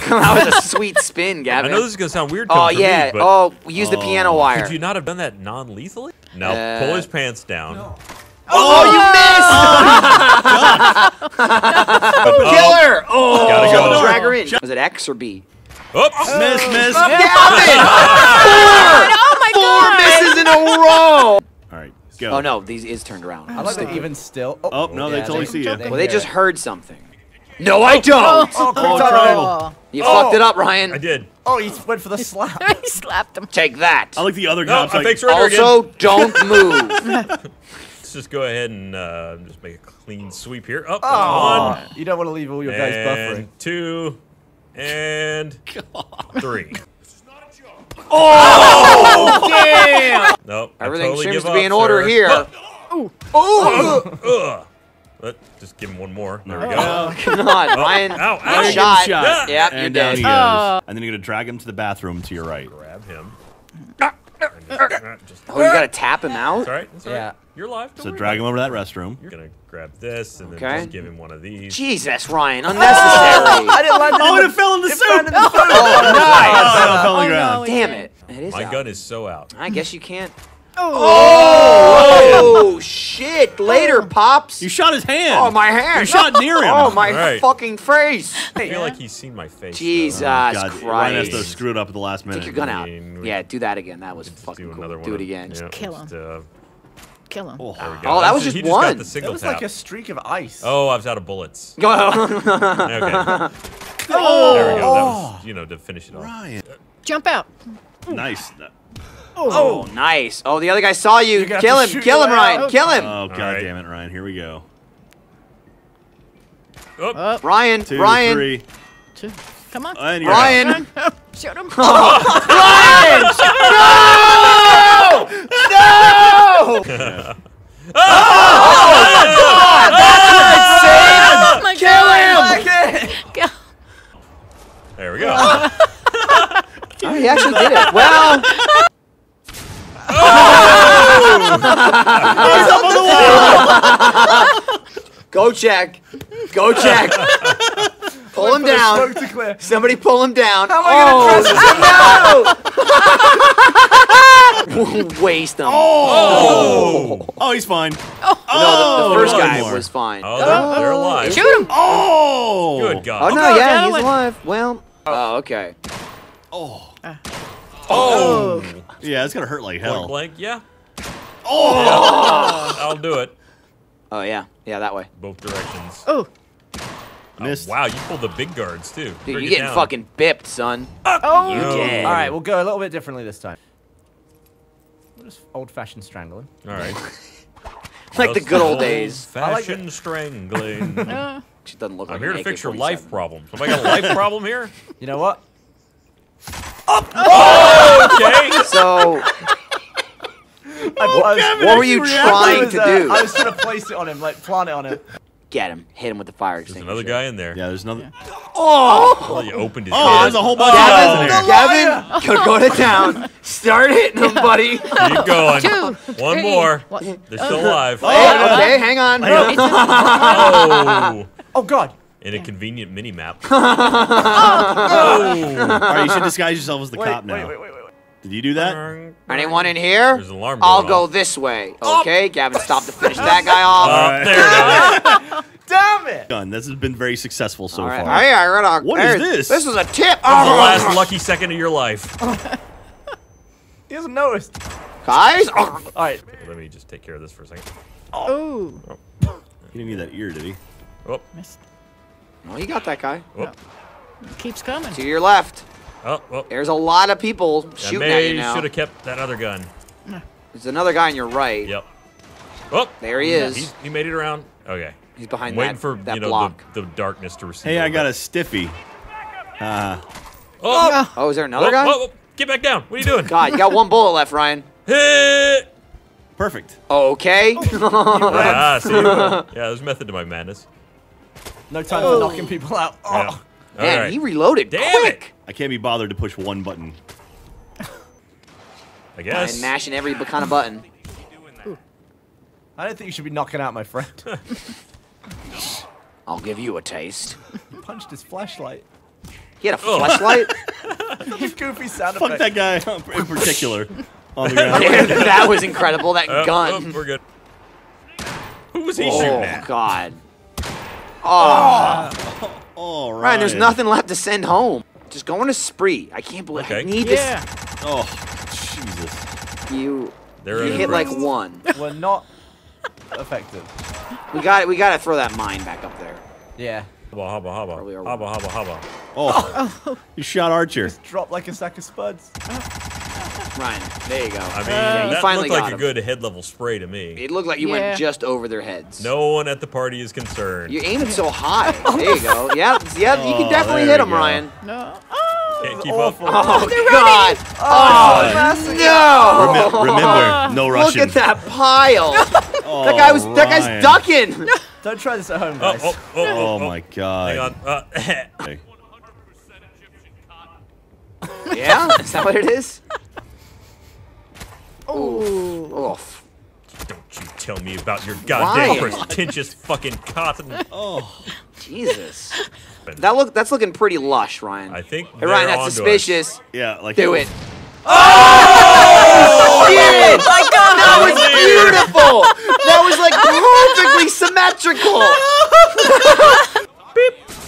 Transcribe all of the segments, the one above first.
that was a sweet spin, Gavin. I know this is gonna sound weird. oh yeah. Me, but oh, we use the piano Oh. wire. Could you not have done that non-lethally? No. Uh, pull his pants down. Oh, you missed! Oh, missed! Killer! Oh, Gotta go. drag her in. Was it X or B? Oops. Miss, miss. Gavin! Four! Oh my Four god! misses in a row. All right, let's go. Oh no, these is turned around. I like that even still. Oh, no, they yeah, totally see you. Well, they just heard something. No, I don't. Oh, quick Oh, time. triangle. You fucked it up, Ryan. I did. Oh, he went for the slap. he slapped him. Take that. I like the other No, cops. I like, fake surrender again. Also, don't move. Let's just go ahead and uh, just make a clean sweep here. Up Oh, one you don't want to leave all your guys buffering. two and three. Damn. Nope. I Everything totally seems give to be up, in order sir. here. Ugh. Let just give him one more. There we oh. go. Oh, come on, oh, Ryan. Ow, ow. Good Give him a shot. shot. Yep, you're and down dead. he goes. Oh. And then you're gonna drag him to the bathroom to your right. Grab him. Ah, ah, ah. Uh, just, Oh, you gotta tap him out? it's all right. It's all right. Yeah. You're alive. Don't So drag him over to that restroom. You're gonna grab this and then just give him one of these. Jesus, Ryan, unnecessary. I didn't land it. Oh, in and it fell in the soup. fell in the soup. Oh, nice. Oh, it fell on the Oh, ground. no. Damn it. It is My out. gun is so out. I guess you can't. Oh. Oh, shit. Later, Pops. You shot his hand. Oh, my hand. You shot near him. Oh, my Right. fucking face. I feel like he's seen my face. though. Jesus God, Ryan has Christ. to screw it up at the last minute. Take your gun out. mean, we Yeah, do that again. That was Just fucking do cool. another one. Do it of- again. yeah, kill just, him. uh, Kill him. Oh, there we go. Oh, that was it. just he just got one. the It single was tap. like a streak of ice. Oh, I was out of bullets. Go. Okay. There we go. That was, you know, to finish it off. Ryan. Jump out. Nice. Oh, oh, nice. Oh, the other guy saw you. You're Kill him. Kill him, Ryan. out. Kill him. Oh, god right. damn it, Ryan. Here we go. Oh, Oh, Ryan. Two, Ryan. three. two. Come on. And Ryan. Shoot him. Ryan! No! No! Oh my Kill God. him! Go. there we go. Oh, he actually did it. Well, Oh! go check. Go check. Pull him down. Smoke to clear. Somebody pull him down. How am I oh, no! Waste him. Oh. Oh, he's fine. no, the, the oh. first one guy more. was fine. Oh, they're, they're alive. Shoot him. Oh. Good God. Oh God. no, God, yeah, he's alive. Well, oh, okay. Oh. Oh. oh. Yeah, it's gonna hurt like Point hell. blank, yeah. Oh. I'll do it. Oh yeah, yeah, that way. Both directions. Oh. Missed. Wow, you pulled the big guards too. Dude, Bring you're getting down. fucking bipped, son. Oh. You No. did. All right, we'll go a little bit differently this time. We'll just old-fashioned strangling. All right. like the good old old days. Fashioned strangling. Uh, She doesn't look I'm like here to fix your AK-47. life problem. Somebody got a life problem here? You know what? Okay. So, I, what, what were you trying was, to uh, do? I was trying to place it on him, like plant it on him. Get him. Hit him with the fire There's another guy in there. Yeah, there's another. Oh, you opened his Oh, head. there's a whole bunch of guys in there. Gavin, go, go to town. Start hitting him, buddy. Keep going. two. One more. What? They're still alive. Hey, okay, hang on. Oh. Oh God! In a convenient mini map. Oh! All right, you should disguise yourself as the Wait, cop now. wait, wait, wait, wait. Did you do that? Anyone in here? There's an alarm I'll going go off. this way. Oh. Okay, Gavin, stop to finish that guy off. Oh, there it is. Damn it! Done. This has been very successful so All right. far. Hey, I got a. What is this? This is a tip. The last lucky second of your life. He hasn't noticed. Guys. All right. Let me just take care of this for a second. Oh. He didn't need that ear, did he? Oh, Missed. Oh, you got that guy. oh, Keeps coming. To your left. Oh, oh. There's a lot of people I shooting at you may now. should have kept that other gun. There's another guy on your right. Yep. Oh, There he is. he, he made it around. Okay. He's behind I'm waiting that, for that you know block. the, the darkness to receive. Hey, I over. got a stiffy. Uh, Oh, Oh, is there another whoa, guy? whoa, whoa. Get back down. What are you doing? God, you got one bullet left, Ryan. Hit. perfect. Okay. ah, see? yeah, there's method to my madness. No time for knocking people out. Oh. Yeah. All Man, right. he reloaded Damn quick. I can't be bothered to push one button. I guess. And mashing every kind of button. I don't think you should be knocking out my friend. I'll give you a taste. He punched his flashlight. He had a oh. flashlight. Goofy sound Fuck effect. that guy in particular on the ground. that was incredible. That oh, oh, gun. oh, we're good. Who was he oh, shooting oh at? God. Oh, Oh, Ryan, there's nothing left to send home. Just go on a spree. I can't believe I Okay. need Yeah. Oh, Jesus. You, They're you hit a like one. We're not effective. We got We got to throw that mine back up there. Yeah. Hubba, hubba, hubba. Probably a- Hubba, hubba, hubba. Oh, you shot Archer. Drop like a sack of spuds. Ryan, there you go. I mean, you that finally looked got like a good head level spray to me. It looked like you Yeah. went just over their heads. No one at the party is concerned. You're aiming so high. There you go. Yeah, yeah, you can Oh, definitely hit we him, go. Ryan. Can't keep awful. up. Oh, God. Oh, No. Remi- remember, no Look at that pile. Oh, that guy was. That guy's Ryan. ducking. Don't try this at home, Oh, guys. oh, oh, oh, Oh oh. my God. Hang on. Uh, Yeah, is that what it is? Ooh. Oh, don't you tell me about your goddamn Ryan. pretentious fucking cotton. Oh, Jesus. That look. That's looking pretty lush, Ryan. I think Hey, Ryan, that's onto us. suspicious. yeah, like Do it. Oh! oh! Shit! That was beautiful. That was like perfectly symmetrical.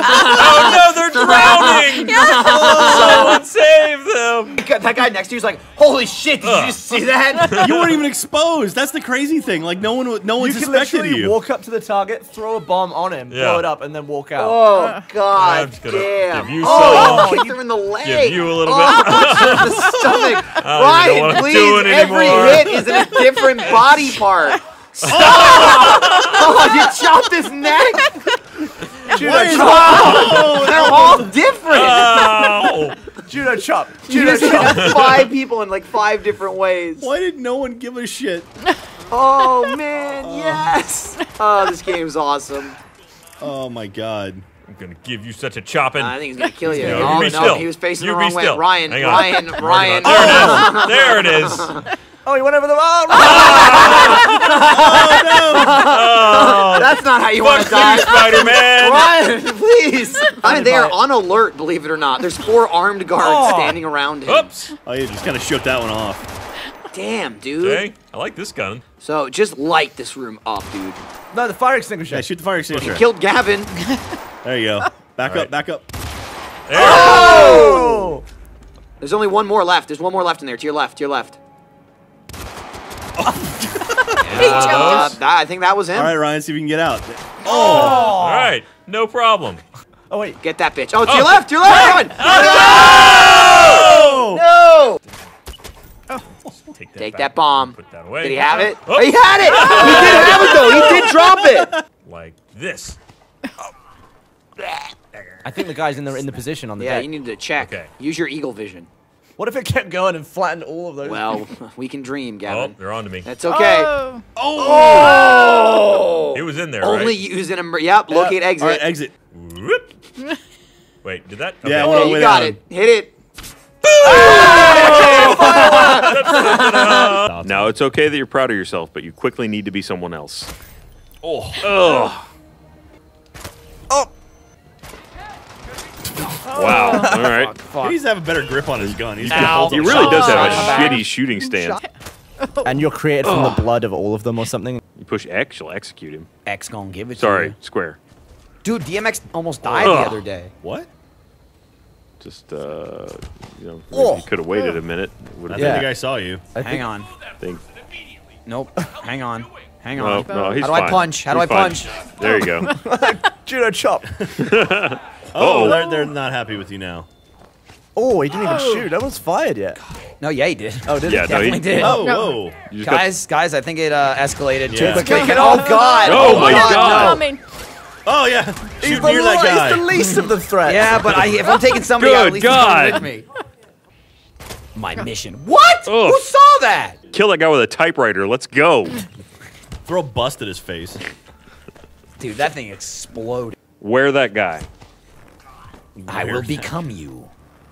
Oh no, they're drowning! Someone save them! That guy next to you's like, "Holy shit! Did you just see that?" You weren't even exposed. That's the crazy thing. Like no one, would- no one You can suspected literally you. walk up to the target, throw a bomb on him, Yeah. blow it up, and then walk out. Oh God! I'm just gonna damn. give you oh, some. you kicked her in the leg. Give you a little oh, bit. in the stomach. Oh, I don't even know Ryan, what please. Every hit is in a different body part. Stop! oh, you chopped his neck. Judo Why chop! Oh, they're all different. Ow! Judo chop! you Judo chop! five people in like five different ways. Why did no one give a shit? Oh man, yes. Uh. Oh, this game's awesome. Oh my God. I'm gonna give you such a chopping. I think he's gonna kill you. No, oh you be no, still. he was facing You the be wrong way. still. Ryan, Hang. Ryan, Hang. Ryan. There it is. There it is. Oh, he went over the wall! Oh, oh, no. That's not how you want to die. Spider-Man. Ryan, please. I mean, they are on alert, believe it or not. There's four armed guards Oh. standing around him. Oops. Oh, you just kind of shook that one off. Damn, dude. Okay, I like this gun. So just light this room up, dude. no, the fire extinguisher. Yeah, shoot the fire extinguisher. Killed Gavin. There you go. Back All up, right. back up. There. Oh! There's only one more left. There's one more left in there. To your left. To your left. Uh, I think that was him. All right, Ryan, see if you can get out. Oh! All right, no problem. Oh, wait. Get that bitch. Oh, to your Oh. left. To your left. Ryan. Oh! No. Take that, Take that bomb. Put that away. Did he have it? Oh, He had it. He did have it though. He did drop it. like this. I think the guy's in the in the position on the Yeah, deck. you need to check. Okay. Use your eagle vision. What if it kept going and flattened all of those? Well, we can dream, Oh, they're on to me. That's okay. Oh. Oh. oh! He was in there, Only right? use an emer- Yep. Locate exit. All right, exit. Whoop. Wait, did that? Yeah, Okay. well- yeah, way you got down. it. Hit it. Now, it's okay that you're proud of yourself, but you quickly need to be someone else. Oh. Ugh. Wow. All right. He needs to have a better grip on his gun. He's Ow. gonna He really does have a Oh. shitty shooting stance. And you're created from the blood of all of them or something? You push X, you'll execute him. X gonna give it Sorry, to you. Sorry, square. Dude, DMX almost died Ugh. the other day. What? Just, uh, you know, Oh. you could have waited a minute. I think Yeah. the guy saw you. I Hang on. think. Nope. Hang on. Hang on. no, he's How do I punch? How do He's I fine. punch? There you go. Judo chop! Oh, they're, they're not happy with you now. Oh, he didn't even shoot. That was fired yet. No, yeah, he did. Oh, did Yeah, it? no, he, did. Oh, No. whoa. you got- Guys, guys, I think it uh, escalated Yeah. too quickly. Oh. God! Oh, my God, God. no. Oh, yeah. He's Shoot the, near that guy. he's the least of the threats. Yeah, but I, if I'm taking somebody out, at Good least he's with me. My mission. What? Ugh. Who saw that? Kill that guy with a typewriter. Let's go. Throw a bust at his face. Dude, that thing exploded. Where that guy? I will become you.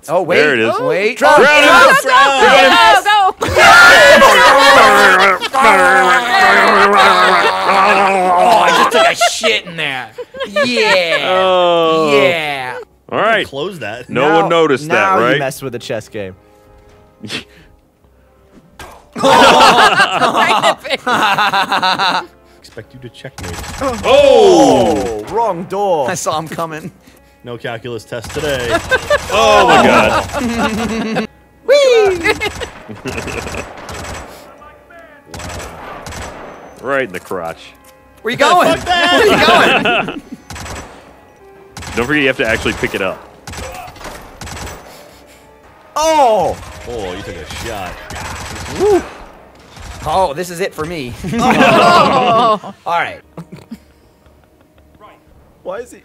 Oh wait, There it is. Oh, wait. Drown, Oh, drown, drown, drown. drown. Go, go. Oh! Oh, I just took a shit in there. Yeah. Oh. Yeah. All right. Close that. No Now- one noticed that, now you right? messed with the chess game. Expect you to checkmate. Oh! Oh, wrong door. I saw him coming. No calculus test today. Oh my god. Wee! Right in the crotch. Where you going? Where you going? Don't forget you have to actually pick it up. Oh! oh, you took a shot. Woo. Oh, this is it for me. All right. Why is he?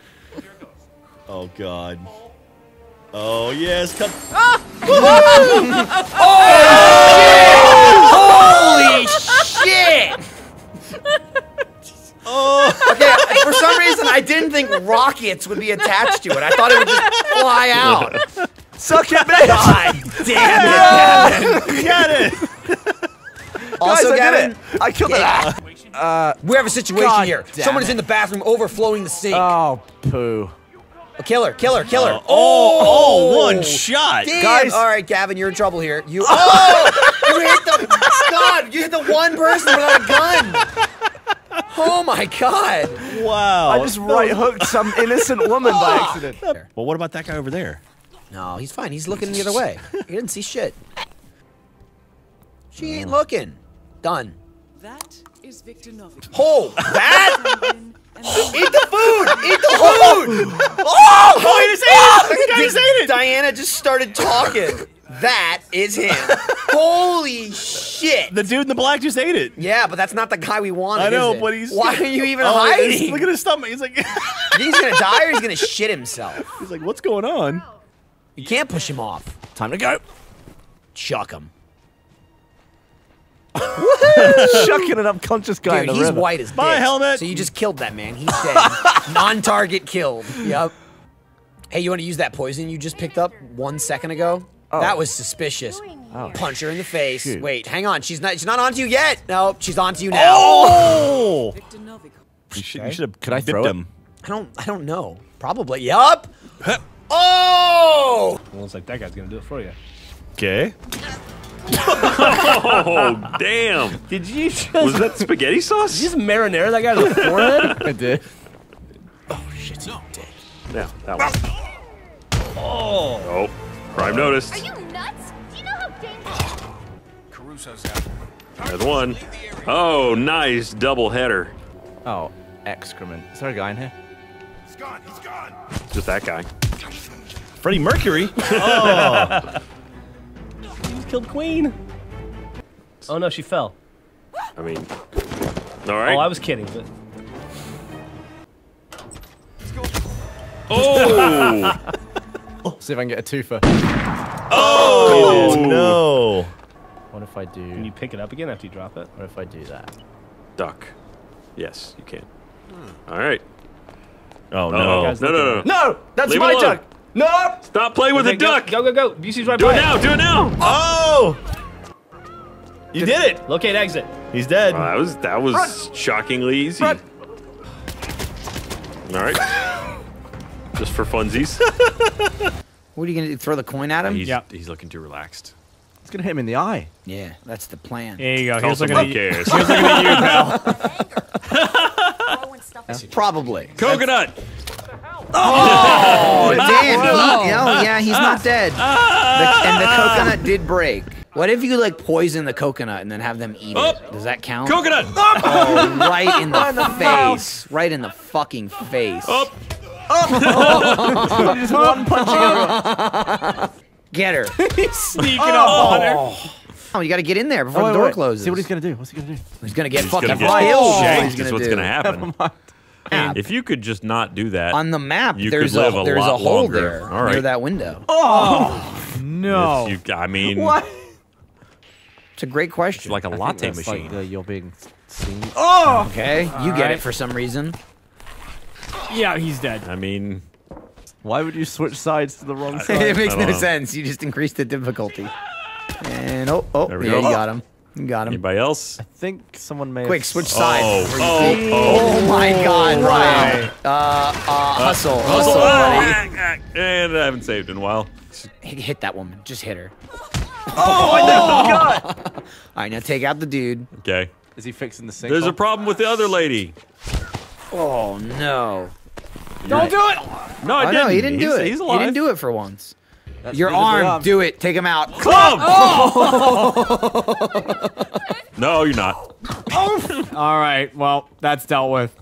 Oh god. Oh yes, cut. Ah! Oh, Holy shit! Oh. Okay, for some reason I didn't think rockets would be attached to it. I thought it would just fly out. Suck it, bitch! God damn it, Gavin. Got it. Also, Guys, I Gavin, did it! I killed it! Uh, we have a situation God here. damn Someone is in the bathroom overflowing the sink. Oh, poo. Killer, killer, killer. Uh, oh, oh, oh, one shot. Damn. Guys. All right, Gavin, you're in trouble here. You. Oh! you hit the. God, you hit the one person without a gun. Oh my God. Wow. I just right hooked some innocent woman by ah. accident. Well, what about that guy over there? No, he's fine. He's looking the other way. He didn't see shit. She ain't mm. looking. Done. That is Viktor Novikov. Oh, that? Eat the food! Eat the food! Oh! Oh, he just ate it! The guy just ate it! Diana just started talking. That is him. Holy shit! The dude in the black just ate it. yeah, but that's not the guy we wanted. I know, is it? but he's. Why are you even Oh, hiding? Look at his stomach. He's like, He's gonna die or he's gonna shit himself. he's like, what's going on? You can't push him off. Time to go. Chuck him. Chucking an unconscious guy Dude, in the he's river. white as Bye, dicks. helmet. So you just killed that man. He's dead. Non-target killed. Yep. Hey, you want to use that poison you just picked up one second ago? Oh. That was suspicious. Oh. Punch her in the face. Shoot. Wait, hang on. She's not. She's not onto you yet. No, she's onto you now. Oh! You should, you should have Could I bipped throw him. I don't. I don't know. Probably. Yup. oh! Looks like that guy's gonna do it for you. Okay. Oh, damn. Did you just, Was that spaghetti sauce? Did just marinara that guy on the forehead? I did. Oh shit! No. Dead. Yeah, that one. Oh. Oh, prime noticed. Are you nuts? Do you know how dangerous? Caruso's out. There's one. Oh, nice double header. Oh, excrement. Is there a guy in here? He's gone. He's gone. Just that guy. Freddie Mercury. Oh. He just killed Queen. Oh no, she fell. I mean, all right. Oh, I was kidding, but Oh, oh See if I can get a twofer. oh, oh no. What if I do? can you pick it up again after you drop it? What if I do that? duck. Yes, you can. All right. Oh No, no. no, no, no, no. No, that's Leave my duck. No. Stop playing with Okay, a duck. Go, go, go. Busey's right Do by it now. Do it now. Oh! You did it. Locate exit. He's dead. Wow, that was that was shockingly easy. Run. All right. Just for funsies. What are you gonna do? Throw the coin at him? He's, Yeah. he's looking too relaxed. It's gonna hit him in the eye. Yeah, that's the plan. There you go. Tell Here's looking at you. cares. Here's looking at you, pal. Probably. Coconut. Oh, oh, damn. He, oh, yeah, he's not dead. The, and the coconut did break. What if you like poison the coconut and then have them eat Oh. it? Does that count? Coconut. Oh, right in the face. Right in the fucking face. Oh. Oh. Up. just one punching everyone. Get her. he's Sneaking up on her. Oh, you got to get in there before Oh, the door wait. closes. See what he's gonna do. What's he gonna do? He's gonna get He's fucking gonna get killed. shanked. He's gonna what's do. gonna happen. Yeah. If you could just not do that, On the map, You there's could live a, a there's a lot hole longer. there All near that window. Oh, no. you, I mean, What? It's a great question. it's like a I think latte that's machine. Like, uh, you're being seen. Oh, okay, you get Alright. it for some reason. Yeah, he's dead. I mean, Why would you switch sides to the wrong side? it makes no know. sense. You just increase the difficulty. And oh, oh, There we yeah, go. you got him. You got him. Anybody else? I think someone may. Quick, have... switch sides. Oh, before you oh, oh. Oh my God, Ryan. Uh, uh, hustle, hustle, buddy. Ah, ah, And I haven't saved in a while. Hit, hit that woman. Just hit her. Oh my God! All right, now take out the dude. Okay. Is he fixing the sink? There's a problem with the other lady. Oh no. Don't do it. No, I Oh didn't. no, he didn't he's, do it. He's alive. he didn't do it for once. That's Your good as the arm, arm. do it. Take him out. Club! no, you're not. All right. Well, that's dealt with.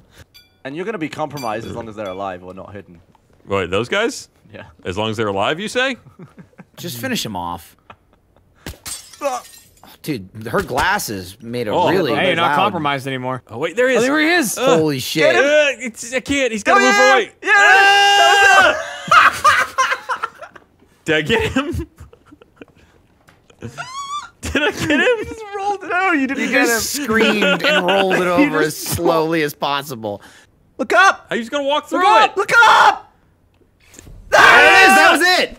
And you're gonna be compromised as long as they're alive or not hidden. Wait, those guys? Yeah. As long as they're alive, you say? Just finish him off. Dude, her glasses made a Oh, really Hey, you're not loud- compromised anymore. Oh, wait, there he is. there he is. Holy shit. Uh, it's, I can't. He's got to Oh, move yeah, away. yeah, Ah! Did I get him? Did I get him? you just rolled it. No, you didn't You get just him. screamed and rolled it over as slowly as possible. Look up! Are you just gonna walk through Look it? up! Look up! There it is. That was it.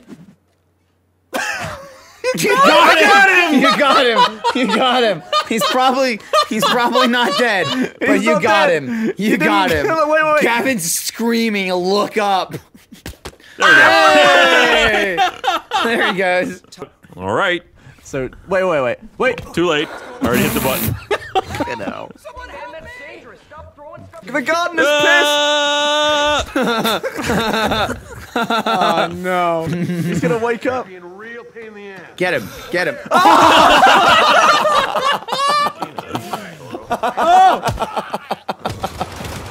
you got him. You got him. You got him. He's probably he's probably not dead, but He's you got dead. him. You You got didn't him. him. Wait, wait, wait. Gavin's screaming. Look up. There we go. Hey! there he goes. All right. So wait, wait, wait, wait. Too late. I Already hit the button. You know. The gardener's Ah! Oh no. He's gonna wake up. Being a real pain in the ass. Get him. Get him.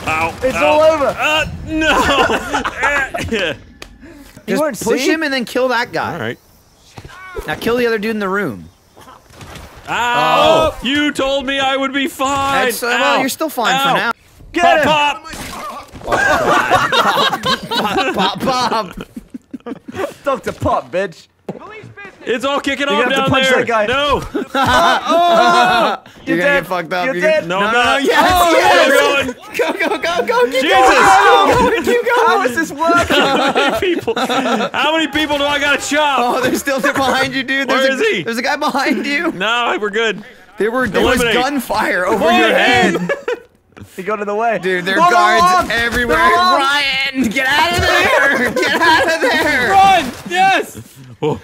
Ow. It's ow. all over. Uh, no. Just weren't push see? him and then kill that guy. All right. Now kill the other dude in the room. Ow! You told me I would be fine. That's, uh, well, you're still fine Ow. for now. Get him. Pop, Pop, pop. Dr. Pop, bitch. It's all kicking You're off gonna have down to punch there. that guy. No. You're, You're gonna get fucked up. You're You're dead. Gonna... No, No, I'm no, no, yes, Oh, yes. Keep Go, go, go, go. Keep Jesus. going. Keep going. How is this working? How many people? How many people do I gotta chop? Oh, they're still there behind you, dude. There's Where a, he? There's a guy behind you. No, we're good. There were there was gunfire over Point your head, he got in the way. dude. There are they're guards on. everywhere. Ryan, get out of there! Get out of there! Run! Yes! Oh.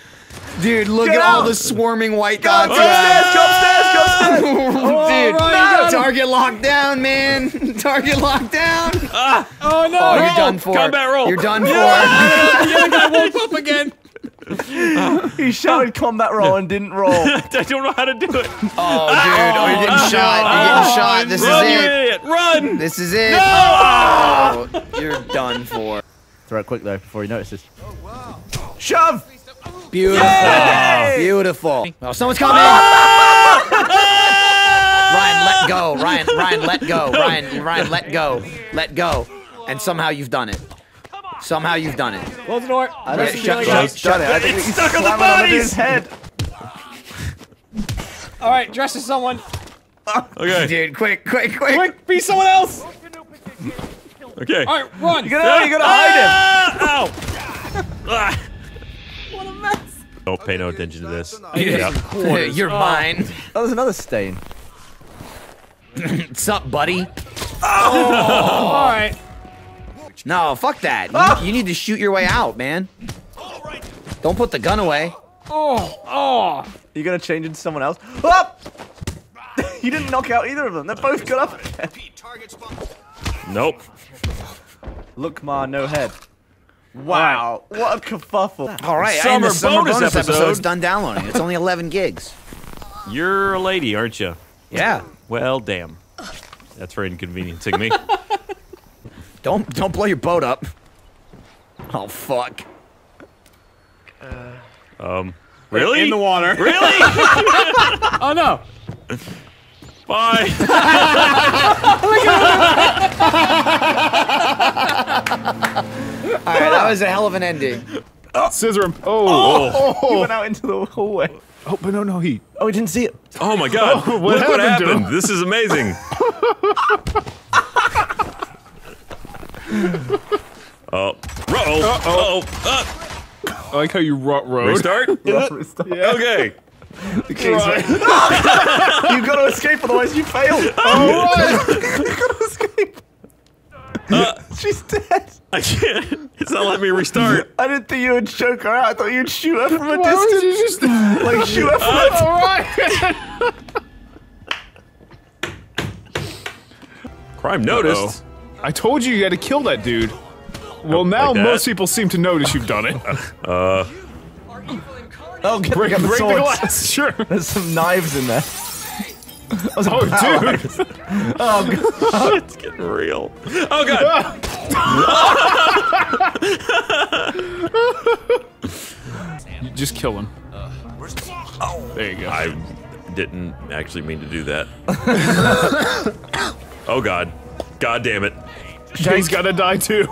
Dude, look Get at all the swarming white Go dots. upstairs! Go upstairs! Go upstairs! Dude, Ryan, you got him. target locked down, man. Target locked down. Ah, Oh no! Oh, you're Roll. done for. Combat roll. You're done for. the other guy for. woke up again. he shouted combat roll and didn't roll. I don't know how to do it. Oh, dude, oh, you're getting shot. You're getting shot. This Run, is you it. idiot! Run! This is it. No! Oh, you're done for. Throw it quick though before he notices. Oh, wow. Shove! Beautiful. Yay! Beautiful. Oh, someone's coming. Ryan, let go. Ryan, Ryan, let go. Ryan, Ryan, let go. Let go. And somehow you've done it. Somehow you've done it. Close the door. I don't Yeah, think shut- he shut- it. I think It's he's stuck on the slamming on bodies. head. All right, dress as someone. Okay. Dude, quick, quick, quick. Quick, be someone else. Okay. All right, run. You gotta, you gotta hide Ah! Ow! Ah. What a mess. Don't pay no attention to this. Yeah. You're mine. him. Oh, there's another stain. What's up, buddy? All right. No, fuck that. You, you need to shoot your way out, man. Don't put the gun away. Oh, oh. You gonna change into someone else? Up! you didn't knock out either of them. They both got up. Nope. Look, ma, no head. Wow, what a kerfuffle. All right, Summer the summer bonus bonus, episode. episode's done downloading. It's only 11 gigs. You're a lady, aren't you? Yeah. Well, damn. That's very inconveniencing me. Don't don't blow your boat up. Oh fuck. Um. Really? In the water. Really? Oh no. Bye. All right, that was a hell of an ending. Scissor him. Oh. He went out into the hallway. Oh, but no, no, he. Oh, we didn't see it. Oh my god. what Look what happened to happened. him? This is amazing. oh. Roll. Uh-oh. Uh, I like how you ro- rode. restart? Okay. The king's Right. You've got to escape, otherwise you fail. Oh, right. you got to escape. She's dead. I can't. It's not letting me restart. I didn't think you would choke her out. I thought you'd shoot her from a Why would distance. you just- like shoot her from a All right. Crime noticed. I told you you had to kill that dude. Well, now like most people seem to notice you've done it. Uh, Oh, get, break get the break the swords. glass. Sure. There's some knives in there. That Oh, power dude. Oh, God. it's getting real. Oh god. You just kill him. There you go. I didn't actually mean to do that. oh god. God damn it. He's gotta die too.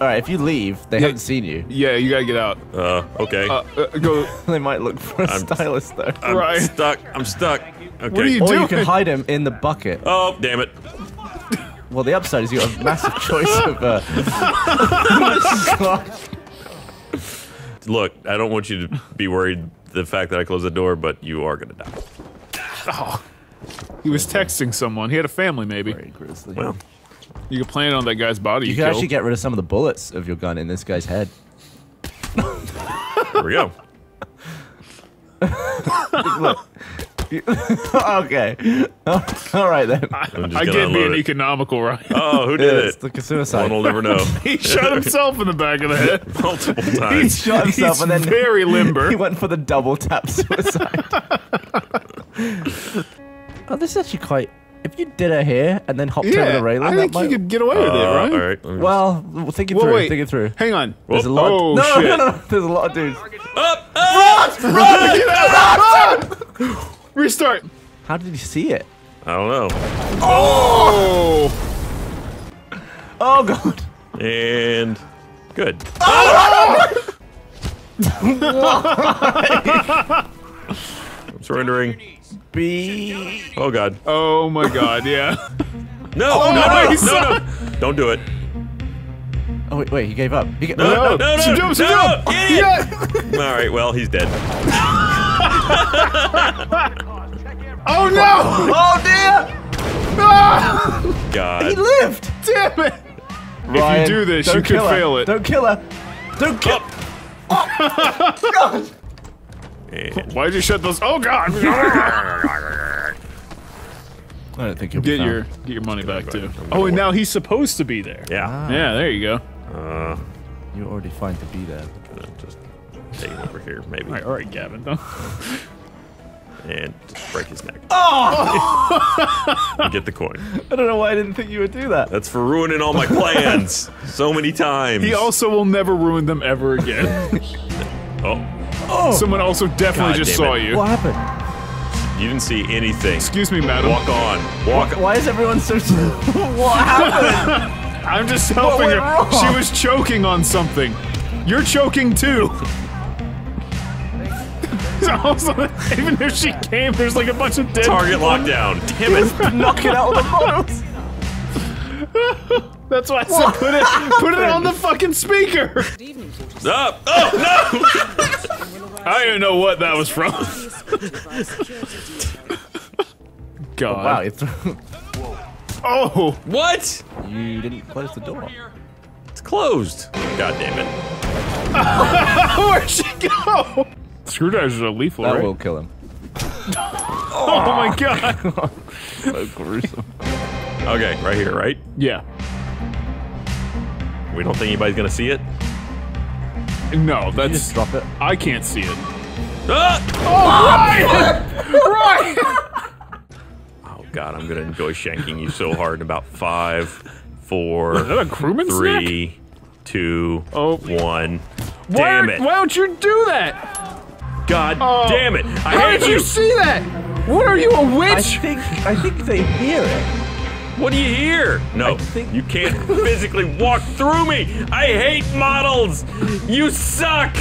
All right, if you leave, they haven't seen you. Yeah, you gotta get out. Uh, okay. Uh, uh, go. They might look for a I'm- stylist though. I'm right. stuck. I'm stuck. Okay. What are you or doing? you can hide him in the bucket. Oh, damn it. Well, the upside is you got a massive choice of. Uh, Look, I don't want you to be worried the fact that I closed the door, but you are gonna die. Oh. He was texting someone. He had a family, maybe. Very grisly. Well, You can plant it on that guy's body. you You, can killed. actually get rid of some of the bullets of your gun in this guy's head. Here we go. okay. All right then. I'm just I gonna being it. economical, right? Oh, who did Yeah, it? it's like a suicide. One will never know. he shot himself in the back of the head. Multiple times. He shot himself He's and then very limber. he went for the double tap suicide. oh, this is actually quite. If you did it here and then hopped over Yeah, the railing, I that think might. you could get away with it, Uh, right? all right. let Well, well, think it Well, through. wait. Think it through. Hang on. There's a Whoop. lot. Oh, no, shit. no, no, no. There's a lot of dudes. Restart. How did you see it? I don't know. Oh. Oh god. And good. I'm surrendering. B. Oh god. Oh my god, yeah. No, Oh, no, no, he's no, no. Don't do it. Oh wait, wait. He gave up. He ga- No, no, no, no, She no, jumped, she no, jumped. idiot. All right, well, he's dead. Oh no! Oh dear! God. He lived. Damn it! Ryan, if you do this, you could her. fail it. Don't kill her. Don't kill. Oh. God. And Why'd you shut those? Oh god! I don't think you'll get be your found. get your money back too. Oh, and now he's supposed to be there. yeah. Yeah, there you go. Uh, You're already fine to be there. just take it over here, maybe, All right, all right, Gavin. Don't- and just break his neck. Oh! and get the coin. I don't know why I didn't think you would do that. That's for ruining all my plans so many times. He also will never ruin them ever again. Oh, Oh. Someone also definitely God just saw it. you. What happened? you didn't see anything. Excuse me, madam. Walk on. Walk. Why is everyone so? what happened? I'm just helping her. wrong? She was choking on something. You're choking too. also, even if she came, there's like a bunch of dead Target people. lockdown. Damn it. Knock it out of the bottles. That's why I said put it, put it on the fucking speaker. Up. Oh no. I don't know what that was from. God. Oh, wow, you, threw- Oh. What? you didn't close the door. It's closed. God damn it. Where'd she go? Screwdrivers are lethal, That right? will kill him. Oh my god. So gruesome. Okay, right here, right? Yeah. We don't think anybody's gonna see it. No, You that's. just drop it. I can't see it. Ah! Right! Oh god, I'm gonna enjoy shanking you so hard in about five, four, Is that a crewman three, two, Oh. one. Why, Damn it! Why don't you do that? God Oh. damn it! I How hate did you. you see that? What are you, a I witch? think I think they hear it. What do you hear? No, think- you can't physically walk through me. I hate models. You suck.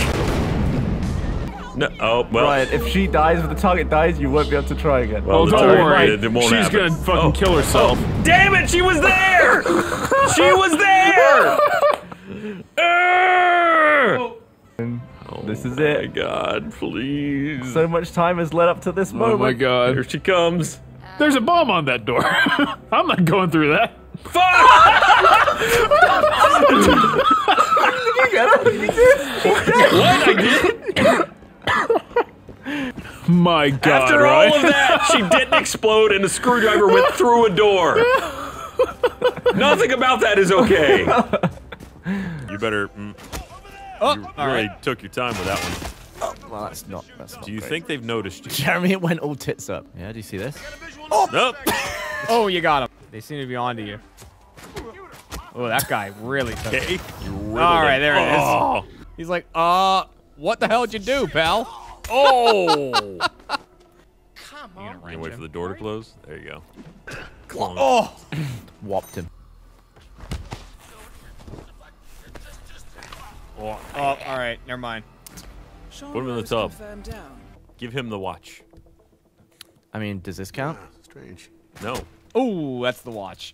No. Oh well. Ryan, if she dies, if the target dies, you won't be able to try again. Well, Oh, the don't target- worry. It, it She's happen. gonna fucking Oh. kill herself. Oh, damn it! She was there. she was there. Arr! this This is it. Oh my god, please. So much time has led up to this moment. Oh my god. Here she comes. There's a bomb on that door. I'm not going through that. What? I did? My god, After right? all of that, she didn't explode and the screwdriver went through a door. Nothing about that is okay. You better. Mm, Oh, you all really right. took your time with that one. Well, that's not. That's not Do you great. think they've noticed you? Jeremy it went all tits up? Yeah. Do you see this? Nope. Oh, you got him. They seem to be onto you. Oh, that guy really took Okay. it. You All riddled right, him. there it is. Oh. He's like, uh, what the hell did you do, pal? Oh! Come You gonna You wrench wait for the door to close? There you go. Oh! Whopped him. Oh, all right, never mind. Put him in the tub. Give him the watch. I mean, does this count? Strange. No. Oh, that's the watch.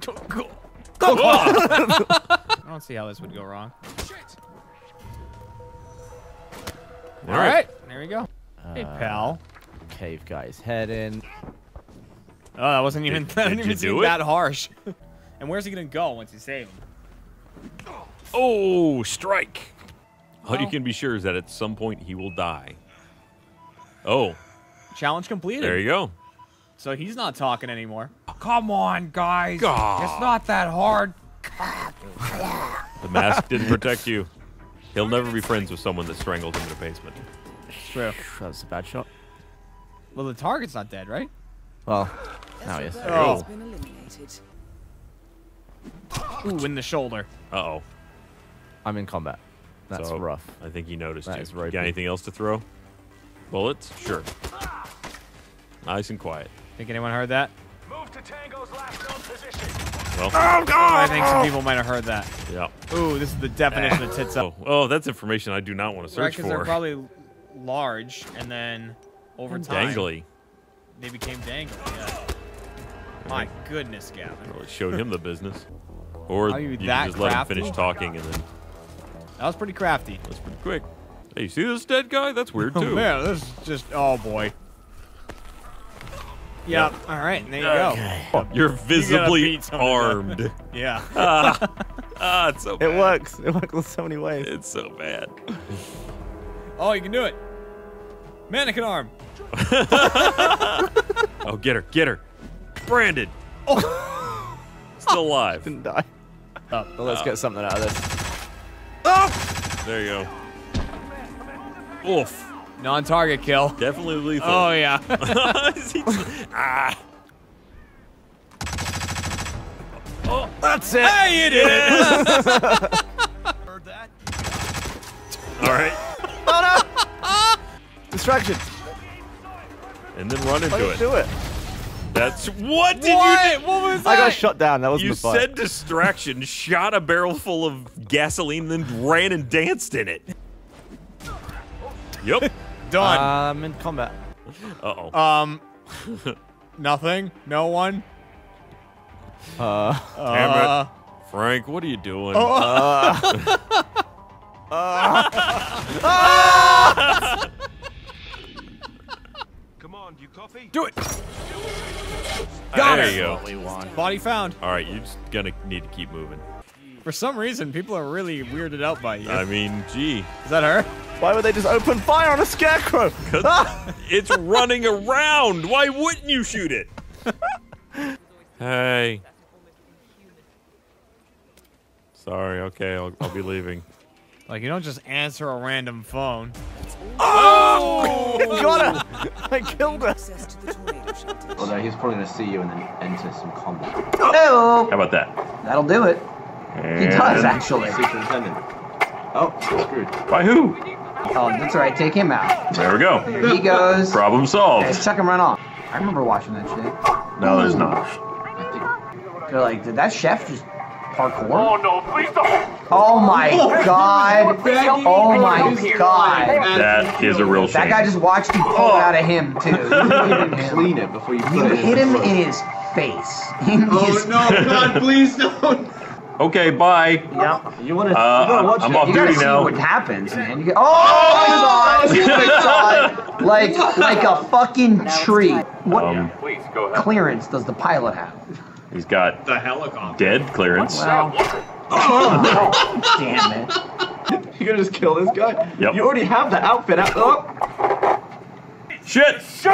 Go! Go! I don't see how this would go wrong. All right, there we go. hey, Uh, pal. Cave guy's head in. Oh, that wasn't even Did- that didn't even seem do it? that harsh. and where's he gonna go once you save him? Oh, strike. All you can be sure is that at some point he will die. Oh, Challenge completed. there you go. So he's not talking anymore. Come on, guys. Gah. It's not that hard. The mask didn't protect you. He'll never be friends with someone that strangled him in the basement. True. That's a bad shot. Well, the target's not dead, right? Well, now he is. Oh. been eliminated. Ooh, in the shoulder. Uh oh. I'm in combat. That's So, rough. I think he noticed That you. is You. Got anything else to throw? Bullets? Sure. Nice and quiet. Think anyone heard that? Move to Tango's last known position. Well, oh, I think some people might have heard that. yeah. Ooh, this is the definition of tits up. Oh, oh, that's information I do not want to Right, search because they're probably large, and then over time Dangly. they became dangly. Yeah. My goodness, Gavin. Really showed him the business. Or you you that can just let him finish talking and then That was pretty crafty. that's pretty quick. Hey, you see this dead guy? That's weird Oh too. man, this is just oh boy. Yep. All right, there you go. You're visibly beat some of that. armed. Yeah. ah, ah, it's so It works. It works in so many ways. It's so bad. Oh, you can do it. Mannequin arm. Oh, get her, get her. Brandon. Oh. Still alive. Didn't die. Up. Well, let's get something out of this. There you go. Oof. Non-target kill. Definitely lethal. Oh yeah. ah. Oh, that's it. hey, you did it. Heard that? All right. Oh no! Distraction. And then run into didn't it. do it. That's what did what? you do? What was that? I got shot down. That wasn't You the fight. said distraction, shot a barrel full of gasoline, then ran and danced in it. Yep. Done. I'm in combat. Uh oh. um. Nothing. No one. Uh, Damn Uh, it. Frank, what are you doing? uh, Come on, you coffee? Do it. Uh, Got there it. you go. we won. Body found. All right, you're just gonna need to keep moving. For some reason, people are really weirded out by you. I mean, gee, Is that her? Why would they just open fire on a scarecrow? 'cause it's running around. Why wouldn't you shoot it? hey. Sorry. Okay, I'll, I'll be leaving. Like you don't just answer a random phone. Oh! oh! Got her! I killed her. Access to the tornado shelter. Although he's probably going to see you and then enter some combat. Hello. How about that? That'll do it. He does, actually. Superintendent. Oh, screwed. By who? Oh, that's right. Take him out. There we go. There he goes. Problem solved. Let's chuck him right off. I remember watching that shit. No, there's not. They're like, did that chef just parkour? Oh no, please don't! Oh my god! Oh my god! That is a real That guy just watched you pull it out of him too. You hit Clean it before you You hit him in his face. In his God, please don't! Okay, bye. Yep. You want to? Uh, I'm off you gotta duty see now. what happens, man. You get, oh, my God! like like a fucking tree. What Um, clearance does the pilot have? He's got The helicopter. dead clearance. Well, damn it. You're gonna just kill this guy? Yep. You already have the outfit out. Oh. Shit! Shit!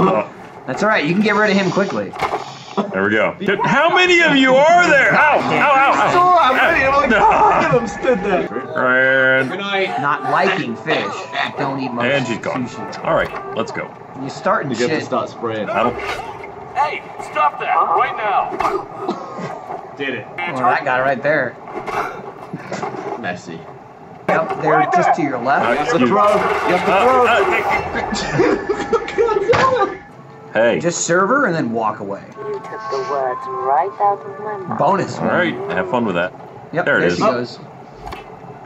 Uh. That's all right. You can get rid of him quickly. There we go. How many of you are there? Ow! Ow! Ow! So ow. I'm ready. I'm like, look at them stood there. And, Good night. Not liking fish. Don't eat much and she's gone. sushi. All right, let's go. You starting You get to shit. start spraying. I don't. Hey, stop that right now. Did it. Well, that guy right there. Messy. Yep, there, just to your left. You have to throw. You have to ah. throw. Hey. Just serve her and then walk away. You took the words right out of my mouth. Bonus. All right, have fun with that. Yep, There it there is. she oh. goes.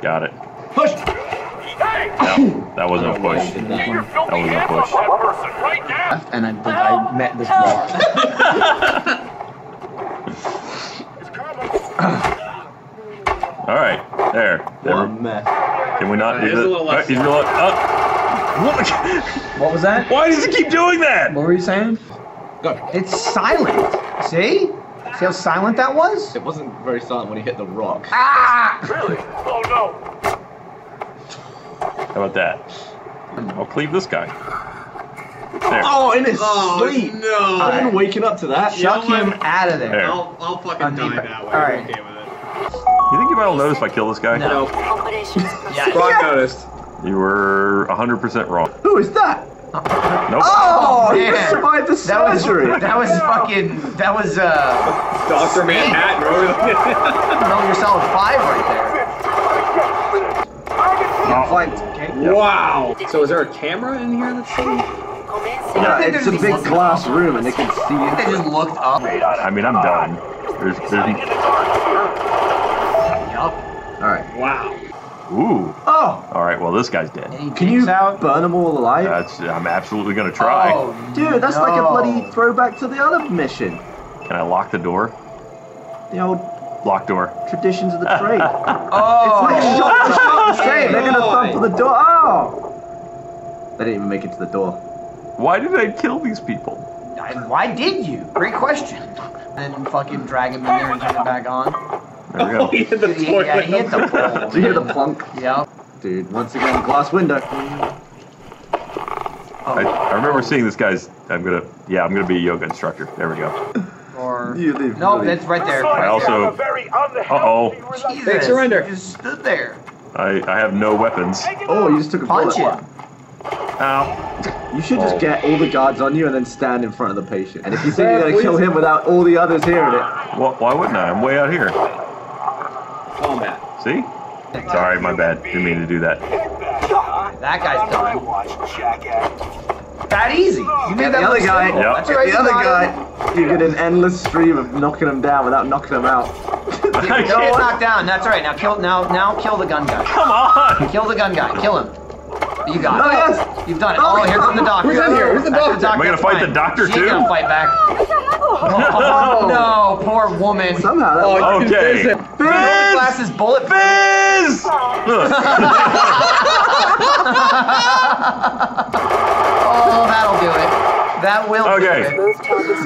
Got it. Push. Hey, No, that wasn't a push. That wasn't a hands off push. that person right now. And I I met this wall. All right, there. What there. a mess. Can we not do Here's a this? little All right, he's real. Uh, what? What was that? Why does he keep doing that? What were you saying? Go. It's silent. See? See how silent that was? It wasn't very silent when he hit the rock. Ah! Really? Oh no. How about that? I'll cleave this guy. There. Oh, in his Oh, sleep. no. I'm waking up to that. Chuck him out of there. There. I'll, I'll fucking I'll die keep that way. All right. Okay with it. You think you might will notice if I kill this guy? No. Operations Yeah. Brock noticed. You were 100% wrong. Who is that? Nope. Oh, Oh, he man. survived the That was surgery. that was fucking that was uh Dr. Manhattan. Metal Gear Solid Five right there. Wow. So is there a camera in here that's showing? Yeah, it's a big glass room and they can see They it. just looked up. I mean, I'm done. There's, there's, Yup. All right. Wow. ooh. Oh, All right, well, this guy's dead. Can you out. burn them all alive? That's, I'm absolutely gonna try. Oh, Dude, that's like a bloody throwback to the other mission. Can I lock the door? The old Lock door. traditions of the trade. Oh, It's like shot for shot the same. They're gonna boy. thump for the door. Oh! They didn't even make it to the door. Why did I kill these people? I- Why did you? Great question. And fucking drag him in there and turn it back on. There we go. He hit the He- toilet. yeah, he hit the pole. Do you hear the plunk? Yep. Dude, once again, glass window. I, I remember seeing this guy's. I'm gonna. Yeah, I'm gonna be a yoga instructor. There we go. Or You leave. no, leave. that's right there. I also. Uh-oh. relationship. Jesus, surrender. Just stood there. I, I have no weapons. Oh, you just took a Punch bullet. him. Ow. You should just Oh. get all the guards on you and then stand in front of the patient. And if you think you're gonna kill him without all the others hearing it, Well, why wouldn't I? I'm way out here. Combat. See? Sorry, my bad. Didn't mean to do that. That guy's done. Watch, jackass. That easy. You made the other look guy, simple. Yep. That's right. the you other guy, you get an endless stream of knocking him down without knocking him out. it. Get knocked down. That's all right. Now kill. Now now kill the gun guy. Come on! Kill the gun guy. Kill him. You got No, it. yes. You've done it. Oh, oh here comes the doctor. Who's in here? Who's the That's doctor? Am I gonna That's fight the doctor she too? Ain't gonna fight back. Oh, no, poor woman. Somehow that Oh, worked. Okay. can Fizz! Glasses bullet. Fizz! Oh, that'll do it. That will Okay. do it.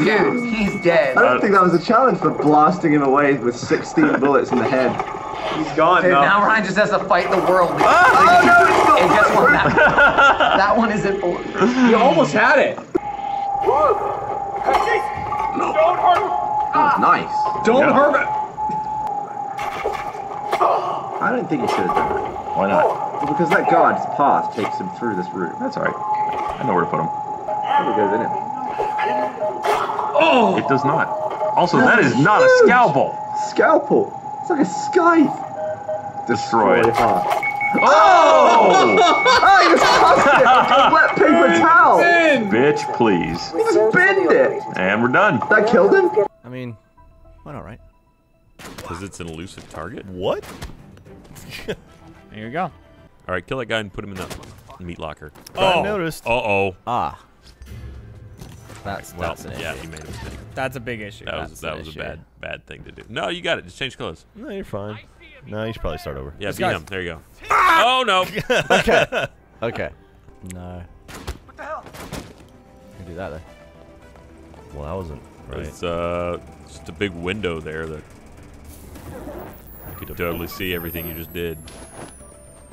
Dude, he's dead. I don't think that was a challenge for blasting him away with 16 bullets in the head. He's gone Dude, now. now Ryan just has to fight the world. Oh no, it's not And guess what? That, that one isn't for. You almost had it. Don't hurt him. That was nice. Don't Yeah. hurt it. I don't think you should have done that. Why not? Well, because that guard's path takes him through this room. That's alright. I know where to put him. Probably goes in it. Oh! It does not. Also, that is not a scalpel. Scalpel. It's like a scythe. Destroyed. Destroy heart. Oh! Oh, you just tossed it like a wet paper towel. Bitch, please. You just bend it. And we're done. That killed him? I mean, went alright. Because it's an elusive target? What? There you go. Alright, kill that guy and put him in the meat locker. I noticed. Uh-oh. Ah. That's Well, that's an yeah, issue. you made a mistake. That's a big issue. That was that an was a bad bad thing to do. No, you got it. Just change clothes. No, you're fine. No, you should probably start over. Yeah, This beat guy's- him. There you go. Oh no! okay. Okay. No. What the hell? Can do that though. Well, that wasn't right. It's uh just a big window there that you could totally see everything you just did.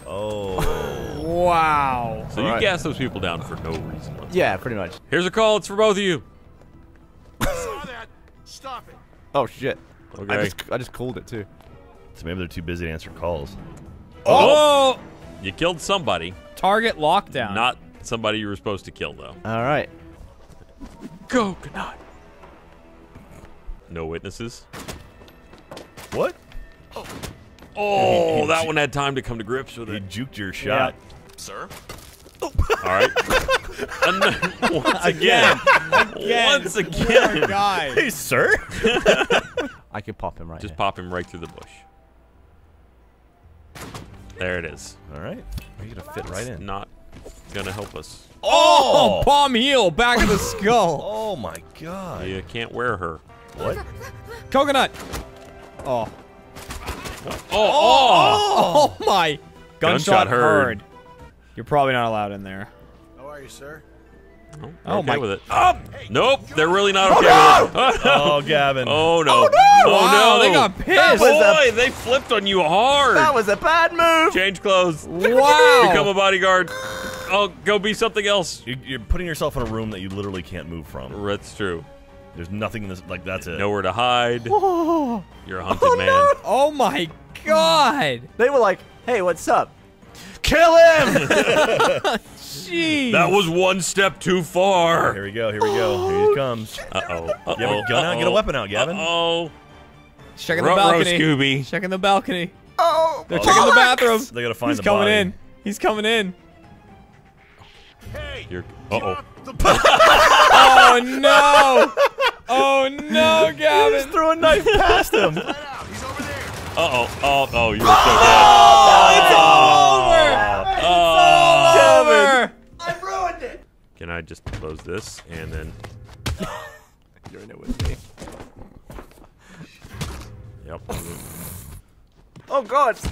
Oh. Wow. So you Alright. gas those people down for no reason. Yeah, pretty much. Here's a call. It's for both of you. Saw that. Stop it. Oh shit. Okay. I just I just called it too. So maybe they're too busy to answer calls. Oh! oh! You killed somebody, Target lockdown. not somebody you were supposed to kill though. All right. Go, Ganot. No witnesses. What? Oh, Oh, that one had time to come to grips with He it. juked your shot. Sir? All right. An- Once again. again. Once Poor again. guy. Hey, sir. I could pop him right Just here. pop him right through the bush. There it is. All right. You're gonna fit right in. Not gonna help us. Oh, oh palm heel, back of the skull. Oh my god. You can't wear her. What? Coconut. Oh. Oh, oh, oh! Oh, my. Gunshot Gunshot, heard. heard. You're probably not allowed in there. How are you, sir? Oh, Oh, okay my- with it. Oh, nope, they're really not oh, okay with it. Oh, Gavin. Oh no! Oh, oh Wow, no! they got pissed. Boy, they flipped on you hard. That was a bad move. Change clothes. Wow. Become a bodyguard. Oh, go be something else. You're, you're putting yourself in a room that you literally can't move from. That's true. There's nothing in this. Like that's it. Nowhere to hide. Oh, You're a hunted man. Oh my god. They were like, "Hey, what's up?" Kill him. Jeez. That was one step too far. Here we go. Here we go. Here he comes. Uh oh. Uh You have a gun out? Get a weapon out, Gavin. Oh. Checking the Ruh-roh, balcony. Scooby. Checking the balcony. oh. They're checking the bathroom. They gotta find He's the coming body. in. He's coming in. Hey! You're. Uh oh. Oh no. Oh no, Gavin! Just threw a knife past him. He's over there. Uh oh. Oh oh. You were so bad. dead. It's all over. Oh. it's all over! I ruined it. Can I just close this and then? You're in it with me. Yep. Oh God.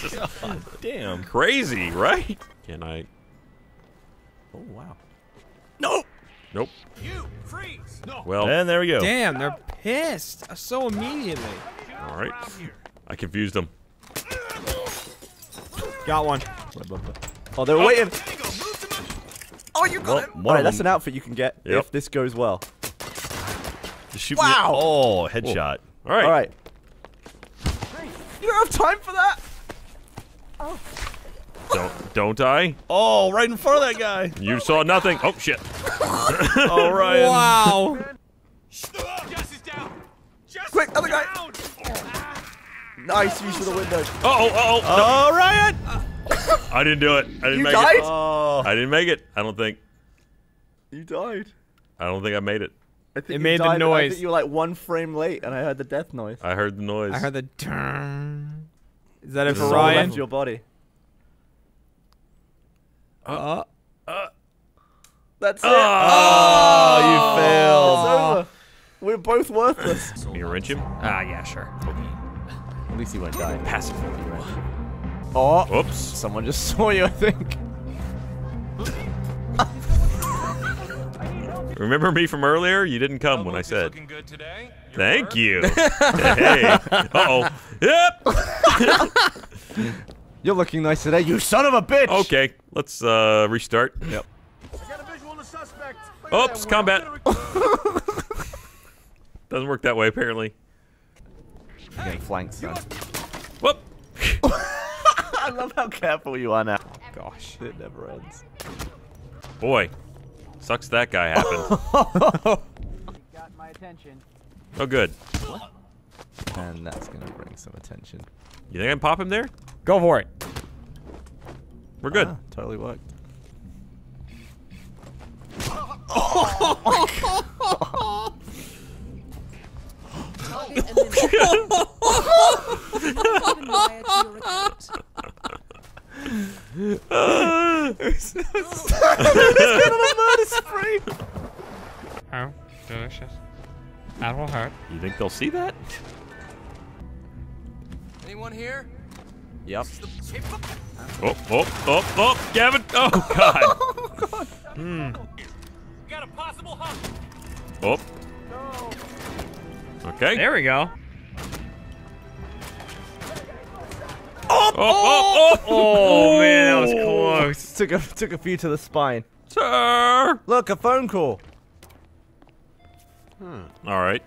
It's just damn. Crazy, right? Can I? Oh wow. Nope. Nope. You freeze. No. Well, And there we go. Damn, they're pissed uh, so immediately. all right. I confused them. Got one. Oh, they were oh, waiting. Oh, you got Well, it. All right, that's an outfit you can get Yep. if this goes well. Shoot Wow. Me. Oh, headshot. All right. All right. You don't have time for that. Oh. Don't don't I? Oh, right in front of that guy. You saw nothing. Oh shit. Oh, Ryan. Wow. Jess is down. Jess Quick, is other guy. down. Nice use of the window. Uh oh. Uh oh. Oh, Ryan. I didn't do it. I didn't You make died? it. Oh. I didn't make it. I don't think. You died. I don't think I made it. I think It made the died, I noise. think you were like one frame late, and I heard the death noise. I heard the noise. I heard the turn. Is that it The for soul Ryan? left your body. Uh, That's it. Oh, you It's failed. over. We're both worthless. Can you wrench him? ah, yeah, sure. At least he won't die. Passive. Oh, Oops. someone just saw you, I think. Remember me from earlier? You didn't come when I said. Looking good today. Your Thank bird? you. hey. Uh oh. Yep. You're looking nice today, you son of a bitch. Okay. Let's uh restart. Yep. I got a visual on the suspect. Look at Oops. Combat. Doesn't work that way apparently. You're getting flanked, son. Whoop. I love how careful you are now. Gosh. It never ends. Boy. Sucks that guy happened. Got my attention. Oh good. And that's gonna bring some attention. You think I can pop him there? Go for it. We're good. Ah, totally worked. free. Oh, delicious. That will hurt. You think they'll see that? Anyone here? Yep. Oh, oh, oh, oh, Gavin. Oh, God. Hmm. Got a possible hump. Oh. Okay. There we go. Oh, oh, oh, Oh, man, that was close. Took a took a few to the spine. Sir. Look, a phone call. All right.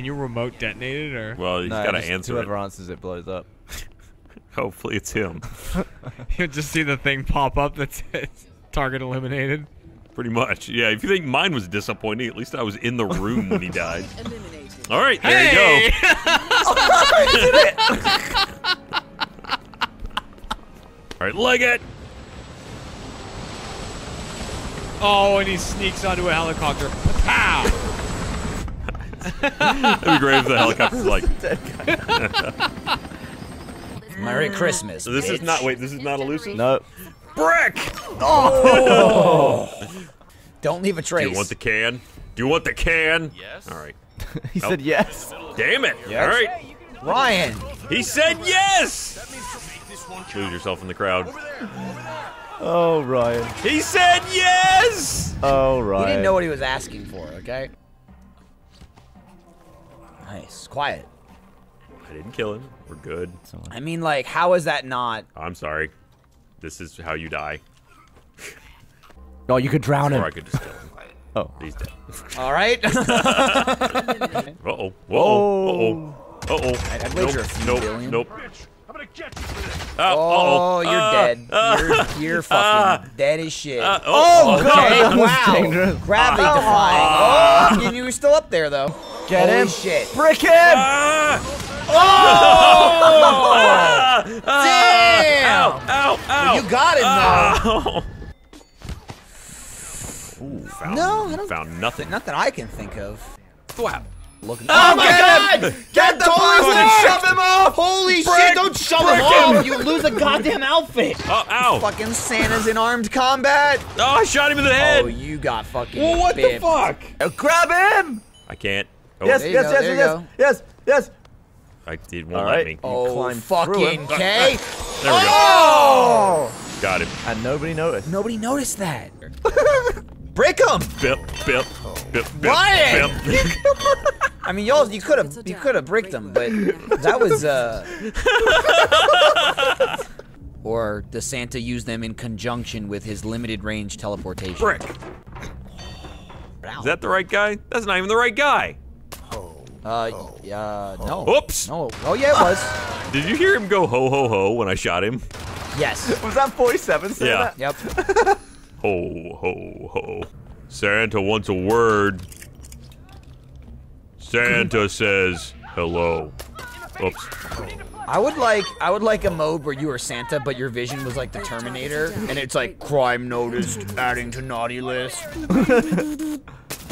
Can you remote detonate it or? Well, he's No, got to answer Whoever it. answers it blows up. Hopefully, it's him. You'll just see the thing pop up that says target eliminated. Pretty much. Yeah, if you think mine was disappointing, at least I was in the room when he died. All right, there Hey! you go. All right, leg it. Oh, and he sneaks onto a helicopter. Pow! That'd be great if the helicopter's like. Merry mm. Christmas. So this is not. Wait, this is not elusive. No. Brick. Oh! Don't leave a trace. Do you want the can? Do you want the can? Yes. All right. he Nope. said yes. Damn it! Yes. All right. Ryan. He said yes. Lose yourself in the crowd. Oh, Ryan. He said yes. Oh, He Ryan. didn't know what he was asking for, okay? Nice. Quiet. I didn't kill him. We're good. I mean, like, how is that not? I'm sorry. This is how you die. Oh, you could drown him. Or I could just kill him. Oh. He's dead. All right. Uh oh. Whoa. Uh oh. Uh oh. I'd Nope. wager a few Nope. billion. Nope. I'm gonna get you for this. Uh, Oh, uh-oh. you're Uh, dead. uh, you're you're fucking uh, dead as shit. uh, oh, oh, okay. that was wow. dangerous. Gravity Oh. defying. Oh, you were still up there though. Get Holy him. shit. Brick him. Oh! Damn. Ow! Ow! Ow! You got him though. Ooh, found, No, I don't- found nothing. Nothing I can think of. Wow. Looking. Oh my God! Get the Holy fucking shit! shove him off! Holy Brick! shit! Don't shove him off! You lose a goddamn outfit. Oh, ow! Fucking Santa's in armed combat. Oh, I shot him in the head! Oh, you got fucking. well, what the fuck? Oh, grab him. I can't. Oh, Yes, There yes, go, yes, there yes, yes, yes. I did won't All let right. me. Oh, climbed through fucking him. Uh, K. There we go. Oh! Got him. And nobody noticed. Nobody noticed that. Break him. Bip, bip, bip, bip, Ryan! bip. I mean, y'all, you could have, you could have bricked them, but that was uh. or does Santa use them in conjunction with his limited range teleportation? Brick. Is that the right guy? That's not even the right guy. Uh, yeah, no. Oops. No. Oh yeah, it was. Did you hear him go ho ho ho when I shot him? Yes. Was that 47 saying Yeah. that? Yep. Ho ho ho. Santa wants a word. Santa says hello. Oops. I would like I would like a mode where you were Santa, but your vision was like the Terminator, and it's like crime noticed, adding to naughty list.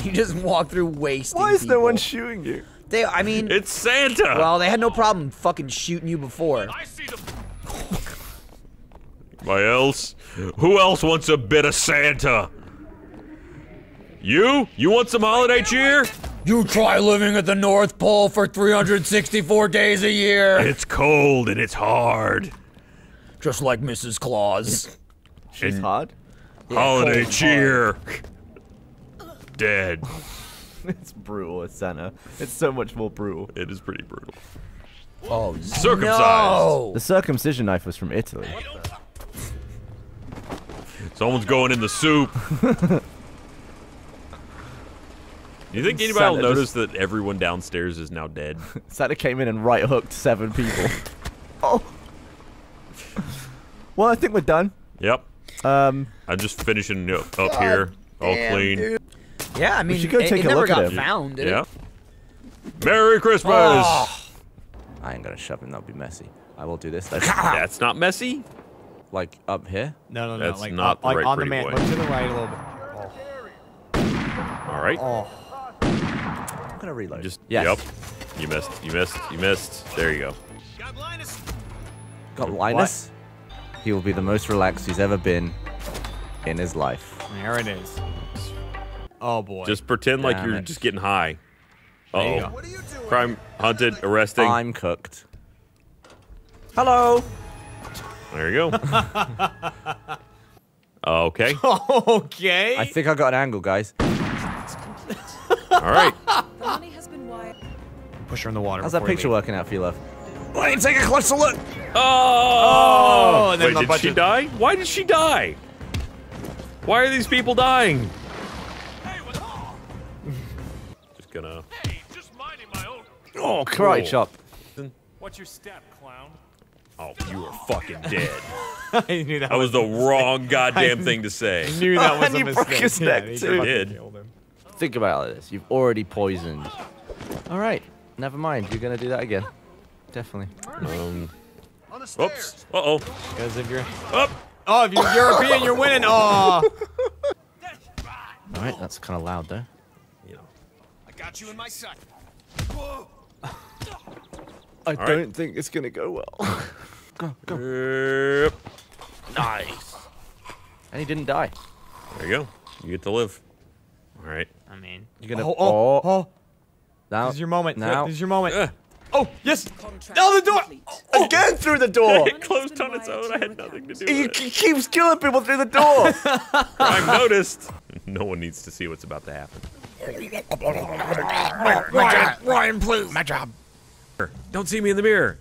you just walk through wasting. Why is no one shooting you? They, I mean, It's Santa. well, they had no problem fucking shooting you before. I see the. Why else? Who else wants a bit of Santa? You? You want some holiday cheer? You try living at the North Pole for 364 days a year, It's cold and it's hard. just like Mrs. Claus. She's And- hard. holiday cold, cheer. Dead. It's brutal as Santa. It's so much more brutal. It is pretty brutal. Oh, Circumcised. no. The circumcision knife was from Italy. Someone's going in the soup. you think anybody Santa will just- notice that everyone downstairs is now dead? Santa came in and right hooked seven people. oh. Well, I think we're done. Yep. Um, I'm just finishing up, up here, all damn, clean. dude. Yeah, I mean, should go it, take it a never look at got him. found, did Yeah. it? Merry Christmas. Oh. I ain't gonna shove him. That'd be messy. I will do this. That's not messy. like up here. No, no, no. That's like not up, the like right on the man. boy. Look to the right a little bit. All right. Oh. I'm gonna reload. Just yes. yep. You missed. You missed. You missed. There you go. Got Linus. Got Linus. He will be the most relaxed he's ever been in his life. There it is. Oh boy. Just pretend like you're it. just getting high. Uh There you oh. Crime hunted, arresting. I'm cooked. Hello. There you go. okay. okay. I think I got an angle, guys. All right. Push her in the water. How's that picture working out for you, love? Let me take a closer look. Oh! oh and then Wait, a did she of- die? Why did she die? Why are these people dying? Just gonna. Oh, karate chop. What's your step, clown? Oh, you are fucking dead. I knew that, That was the wrong goddamn thing to say. I knew that was And a you mistake. broke his Yeah, neck, he too. I did. Killed him. Think about this. You've already poisoned. All right. Never mind. You're gonna do that again. Definitely. Um. Oops. Uh oh. Because if you're Up. oh, if you're European, you're winning. Oh, All right. That's kind of loud, though. I got you in my sight. I All right. think it's gonna go well. go, go. Yep. nice. And he didn't die. There you go. You get to live. All right. I mean, You're gonna. oh, oh, oh. Now. This is your moment. Now. This is your moment. Uh, Oh, yes. Oh, the door. Again through the door. it closed on its own. I had nothing to do he with it. he keeps killing people through the door. I've noticed. No one needs to see what's about to happen. Ryan, Ryan, please. My job. Don't see me in the mirror.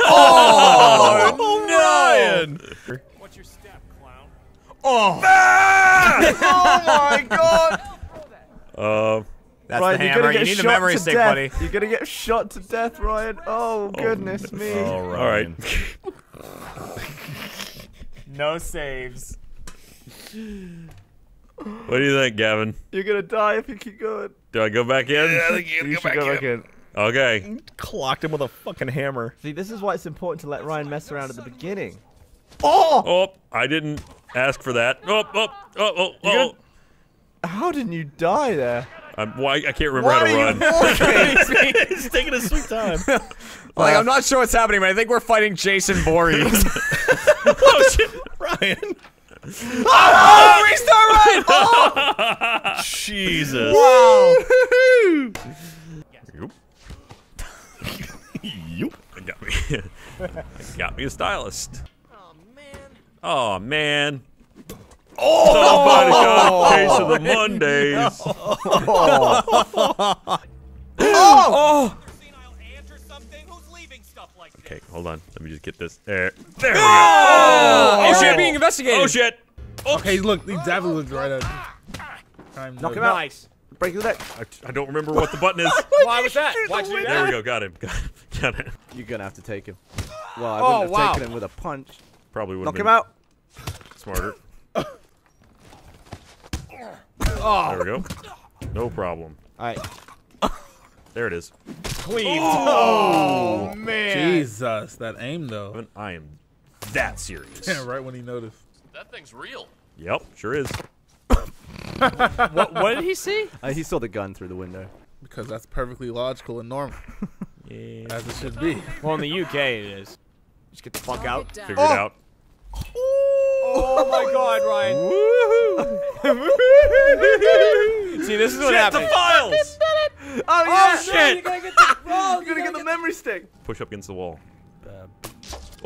Oh, Ryan. What's your step, clown? Oh. oh my god. Uh, That's Ryan, the hammer. You need the shot memory stick, death. buddy. You're gonna get shot to death, Ryan. Oh goodness me. all right. No saves. What do you think, Gavin? You're gonna die if you keep going. Do I go back in? Yeah, I think you, You go should go back in. Okay. Clocked him with a fucking hammer. See, this is why it's important to let Ryan mess around at the beginning. Oh! Oh, I didn't ask for that. Oh, oh, oh, oh, oh. How didn't you die there? Um, I'm, why, I can't remember Why how to are run. you walking? He's taking a sweet time. Like, I'm uh, not sure what's happening, but I think we're fighting Jason Voorhees. oh shit, Ryan. Ah, oh, restart Ryan! Oh! Jesus. Wow. Yoop. Yoop. I got me. Got me a stylist. Oh man. Oh! Somebody oh. got a case of the Mondays. Oh. Oh. oh! Okay, hold on. Let me just get this. There. There we go. Oh, shit, being investigated. Oh shit. Okay, look, he definitely looked right at Time Knock him out. Nice. Break the neck. I, I don't remember what the button is. Why was that? Why'd you do There we go. Got him. Got him. Got him. You're gonna have to take him. Well, I Oh, wouldn't have wow. taken him with a punch. Probably would Knock have him out. smarter. Oh, There we go. No problem. All right. There it is. clean. Oh, man. Jesus, that aim though. I am that serious. Yeah, right when he noticed. That thing's real. Yep, sure is. What, what did he see? Uh, he saw the gun through the window. Because that's perfectly logical and normal. Yeah. As it should be. Well, in the UK it is. Just get the fuck out. Figure it out. Oh my god, Ryan. See, this is what Check the happens. files. Oh, oh yeah. oh, shit. You gotta get the, oh, you gotta get the memory stick. Push up against the wall. Uh,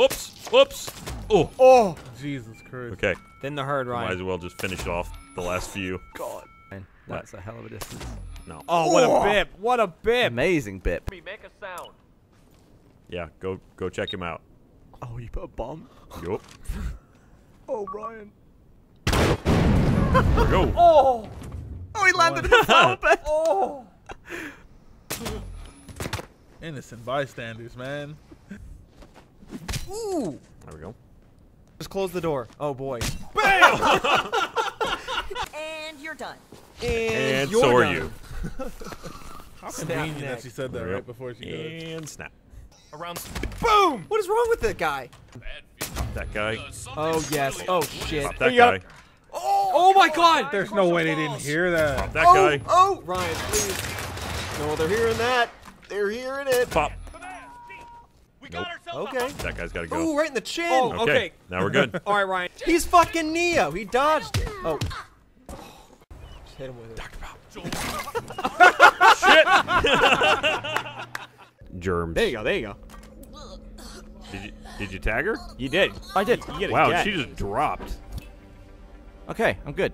Oops. Whoops. Oh. Oh. Jesus Christ. Okay. Then the herd, Might as well just finish off the last few. God. Man, that's a hell of a distance. No. Oh, what a bip. What a bip. Amazing bit. Make a sound. Yeah. Go. Go check him out. Oh, you put a bomb? Yup. Oh, Ryan. Go. Oh. Oh, he landed in the flower bed. Oh. Innocent bystanders, man. Ooh. There we go. Just close the door. Oh boy. Bam! and you're done. And you're so are done. you. How convenient that she said that Yep. right before she goes. And snap. Around. Boom. What is wrong with that guy? That guy. Oh yes. Oh shit. Pop that You guy. Oh my god. There's no way they didn't hear that. Pop that oh, guy. Oh, Ryan, please. No, they're hearing that. They're hearing it. Pop. Nope. Okay. That guy's got to go. Ooh, right in the chin. Oh, okay. Now we're good. All right, Ryan. He's fucking Neo. He dodged it. Oh. Just hit him with it. Dr. Germs. There you go. There you go. Did you, did you tag her? You did. I did. You get a Wow, gat. she just dropped. Okay, I'm good.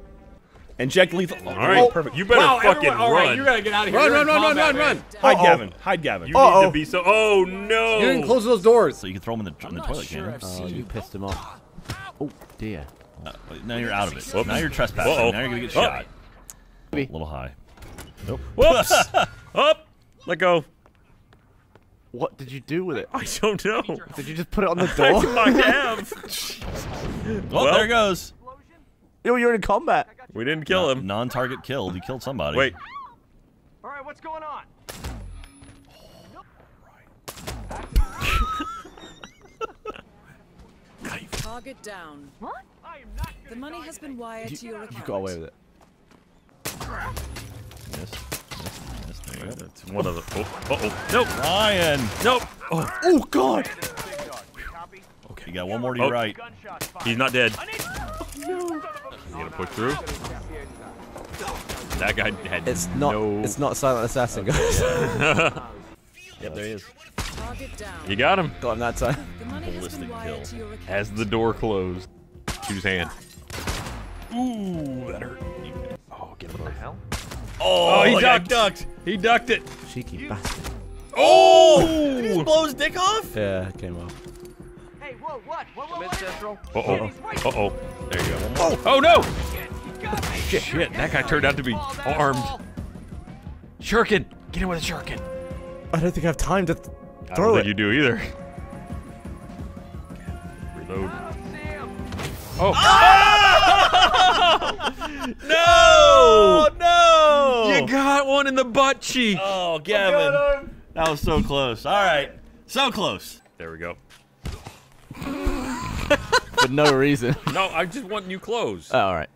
And Inject lethal. All right, perfect. You better Wow, fucking everyone- all right, run. you gotta get out of here. Run, You're run, run, run, combat, run, man. run. Hide Gavin. Hide Gavin. You need to be so. Oh no! You didn't close those doors. So you can throw him in the, in the toilet, can you? Oh, you pissed him off. Oh dear. Uh, now you're out of it. Whoops. Now you're trespassing. Uh-oh. Now you're gonna get Oh. shot. A little high. Nope. Whoops! Up! Let go. What did you do with it? I don't know. Did you just put it on the door? I have. Oh, Well- there it goes. Yo, you're in combat. We didn't kill him. Non-target killed. He killed somebody. Wait. All right, what's going on? Target down. What? The money has been wired to your account. You account. got away with it. Yes. Yes. Yes. There you go. That's one of the. Oh, uh oh. Nope. Ryan. Nope. Oh, oh God. Okay. You got one more to your Oh. right. He's not dead. You gonna push through? That guy had It's not. no. It's not silent assassin, guys. Yep, there he is. You got him. got him that time. The money has Ballistic kill. to your account. As the door closed. Choose hand. Ooh, that hurt. Oh, get him the hell. Oh, he look, ducked. ducked. He ducked it. Cheeky bastard. Oh! Did he just blow his dick off? Yeah, it came off. Hey, whoa, what? Whoa, whoa, Uh oh. Uh oh. There you go. Oh, oh no! Shit. Shit, that guy turned out to be armed. Shuriken! Get him with a shuriken. I don't think I have time to th I throw don't it. think you do either. Reload. Oh! No! no! You got one in the butt cheek. Oh, Gavin. That was so close. All right. So close. There we go. For no reason. No, I just want new clothes. Oh, all right.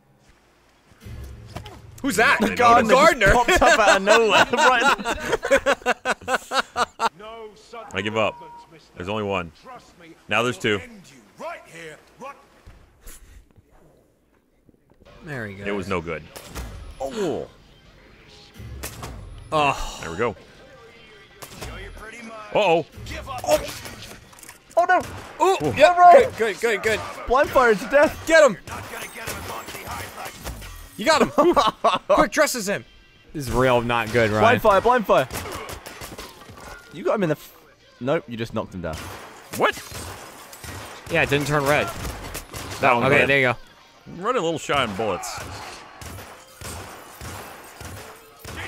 Who's that? The gardener. gardener. Popped up out of nowhere. right. I give up. There's only one. Now there's two. There he goes. It was no good. Oh. Oh. There we go. Uh oh. Oh no. Ooh. Yeah. Good. Good. Good. Good. Blind fire to death. Get him. You got him. Quick, dresses him. This is real not good, right? Blind fire. Blind fire. You got him in the. F nope. You just knocked him down. What? Yeah, it didn't turn red. That one Okay, red. there you go. I'm running a little shy on bullets.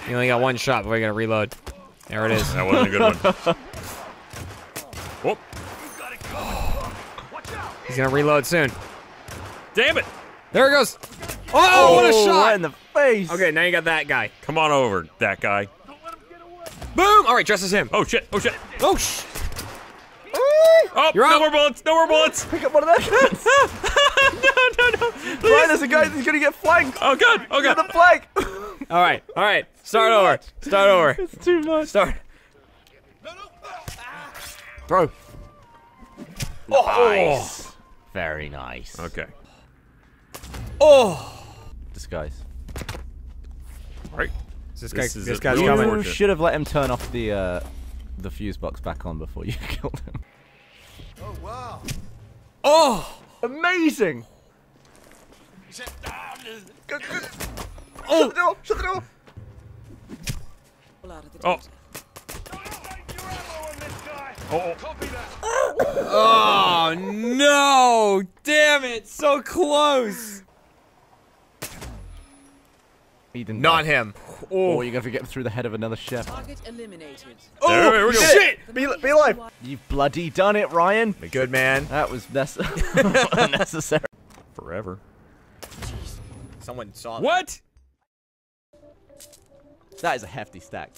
You only got one shot before you gotta reload. There it is. That wasn't a good one. Whoop. He's gonna reload soon. Damn it! There it goes. Oh, what a Oh, shot! Right in the face. Okay, now you got that guy. Come on over, that guy. Boom. All right, dresses him. Oh shit! Oh shit! Oh sh. Oh, You're no out. more bullets! No more bullets! Pick up one of those. no, no, no! Please. Ryan, there's a guy that's gonna get flanked. Oh god! Oh Get god! the flank. All right, all right. Start over. Start over. It's too much. Start. Throw. Nice. Very nice. Okay. Oh. Disguise. Right. This, This guy, is this a guy's real coming. You should have let him turn off the uh, the fuse box back on before you killed him. Oh wow. Oh. Amazing. Oh. Shut the door. Shut the door. Pull out of the Oh. Oh. Oh no! Damn it! So close. He didn't. Not die. him. Oh, you're gonna get through the head of another chef. Target eliminated. There we Oh go. shit! Be, be alive. You've bloody done it, Ryan. A good man. That was nece- unnecessary. Forever. Someone saw. What? That is a hefty stack.